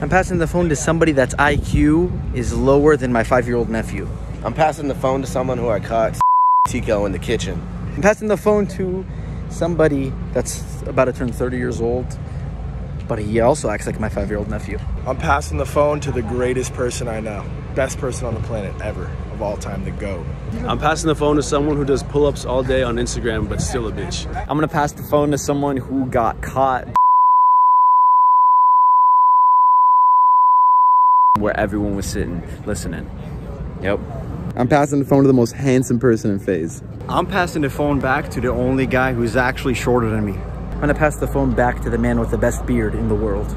I'm passing the phone to somebody that's IQ is lower than my five-year-old nephew. I'm passing the phone to someone who I caught Tico in the kitchen. I'm passing the phone to somebody that's about to turn 30 years old, but he also acts like my five-year-old nephew. I'm passing the phone to the greatest person I know. Best person on the planet ever of all time, the GOAT. I'm passing the phone to someone who does pull-ups all day on Instagram, but still a bitch. I'm gonna pass the phone to someone who got caught where everyone was sitting listening. Yep. I'm passing the phone to the most handsome person in FaZe. I'm passing the phone back to the only guy who's actually shorter than me. I'm gonna pass the phone back to the man with the best beard in the world.